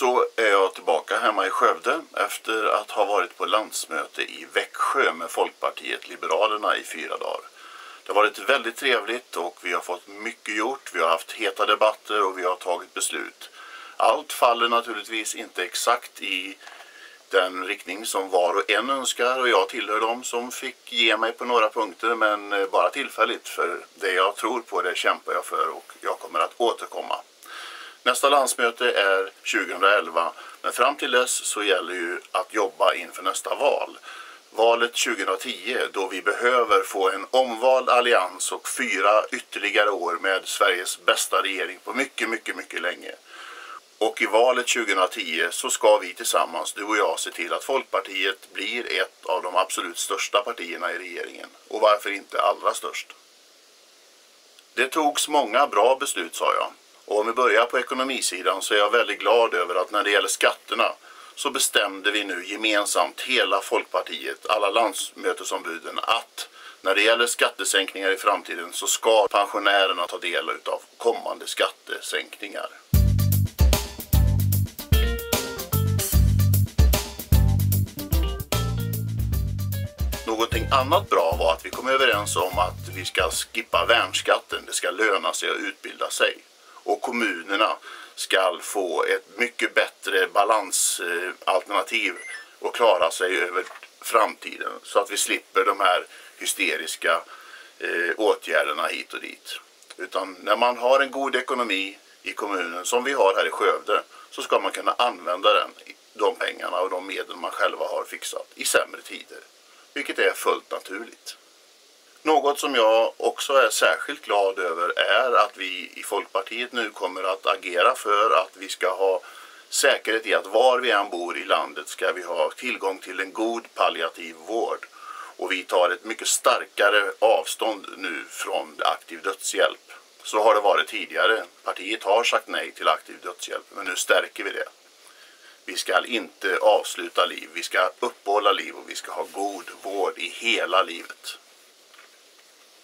så är jag tillbaka hemma i Skövde efter att ha varit på landsmöte i Växjö med Folkpartiet Liberalerna i fyra dagar. Det har varit väldigt trevligt och vi har fått mycket gjort. Vi har haft heta debatter och vi har tagit beslut. Allt faller naturligtvis inte exakt i den riktning som var och en önskar och jag tillhör dem som fick ge mig på några punkter men bara tillfälligt för det jag tror på det kämpar jag för och jag kommer att återkomma. Nästa landsmöte är 2011 men fram till dess så gäller ju att jobba inför nästa val. Valet 2010 då vi behöver få en omvald allians och fyra ytterligare år med Sveriges bästa regering på mycket, mycket, mycket länge. Och i valet 2010 så ska vi tillsammans, du och jag, se till att Folkpartiet blir ett av de absolut största partierna i regeringen. Och varför inte allra störst? Det togs många bra beslut sa jag. Och om vi börjar på ekonomisidan så är jag väldigt glad över att när det gäller skatterna så bestämde vi nu gemensamt, hela Folkpartiet, alla landsmötesombuden, att när det gäller skattesänkningar i framtiden så ska pensionärerna ta del av kommande skattesänkningar. Någonting annat bra var att vi kom överens om att vi ska skippa värnskatten. Det ska löna sig att utbilda sig. Och kommunerna ska få ett mycket bättre balansalternativ och klara sig över framtiden. Så att vi slipper de här hysteriska eh, åtgärderna hit och dit. Utan när man har en god ekonomi i kommunen som vi har här i Skövde så ska man kunna använda den, de pengarna och de medel man själva har fixat i sämre tider vilket är fullt naturligt. Något som jag också är särskilt glad över är att vi i Folkpartiet nu kommer att agera för att vi ska ha säkerhet i att var vi än bor i landet ska vi ha tillgång till en god palliativ vård. Och vi tar ett mycket starkare avstånd nu från aktiv dödshjälp. Så har det varit tidigare. Partiet har sagt nej till aktiv dödshjälp men nu stärker vi det. Vi ska inte avsluta liv, vi ska uppehålla liv och vi ska ha god vård i hela livet.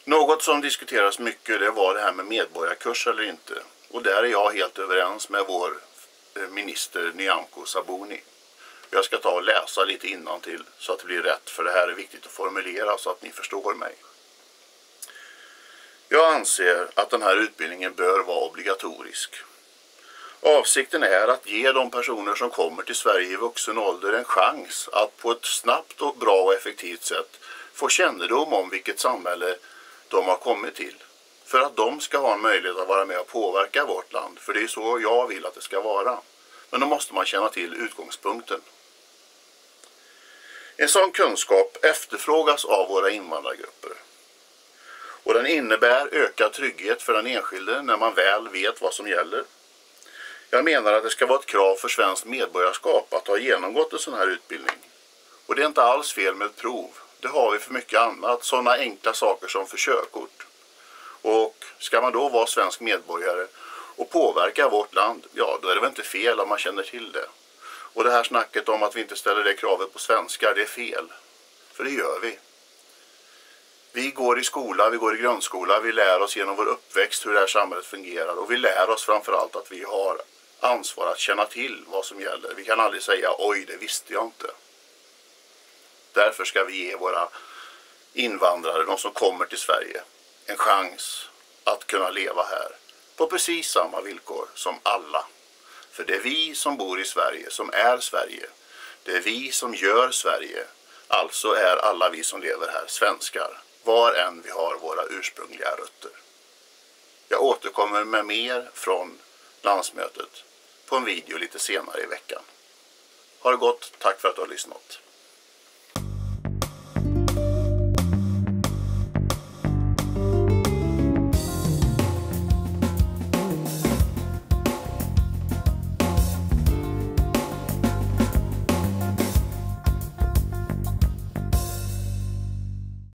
Något som diskuteras mycket det var det här med medborgarkurs eller inte. Och där är jag helt överens med vår eh, minister Nyamko Sabuni. Jag ska ta och läsa lite till så att det blir rätt för det här är viktigt att formulera så att ni förstår mig. Jag anser att den här utbildningen bör vara obligatorisk. Avsikten är att ge de personer som kommer till Sverige i vuxen ålder en chans att på ett snabbt och bra och effektivt sätt få kännedom om vilket samhälle de har kommit till. För att de ska ha en möjlighet att vara med och påverka vårt land. För det är så jag vill att det ska vara. Men då måste man känna till utgångspunkten. En sån kunskap efterfrågas av våra invandrargrupper. Och den innebär ökad trygghet för den enskilde när man väl vet vad som gäller. Jag menar att det ska vara ett krav för svenskt medborgarskap att ha genomgått en sån här utbildning. Och det är inte alls fel med ett prov. Det har vi för mycket annat, sådana enkla saker som för körkort. Och ska man då vara svensk medborgare och påverka vårt land, ja då är det väl inte fel om man känner till det. Och det här snacket om att vi inte ställer det kravet på svenskar, det är fel. För det gör vi. Vi går i skola, vi går i grundskola, vi lär oss genom vår uppväxt hur det här samhället fungerar och vi lär oss framförallt att vi har ansvar att känna till vad som gäller. Vi kan aldrig säga oj, det visste jag inte. Därför ska vi ge våra invandrare, de som kommer till Sverige, en chans att kunna leva här på precis samma villkor som alla. För det är vi som bor i Sverige som är Sverige. Det är vi som gör Sverige. Alltså är alla vi som lever här svenskar, var än vi har våra ursprungliga rötter. Jag återkommer med mer från landsmötet på en video lite senare i veckan. Ha det gott, tack för att du har lyssnat.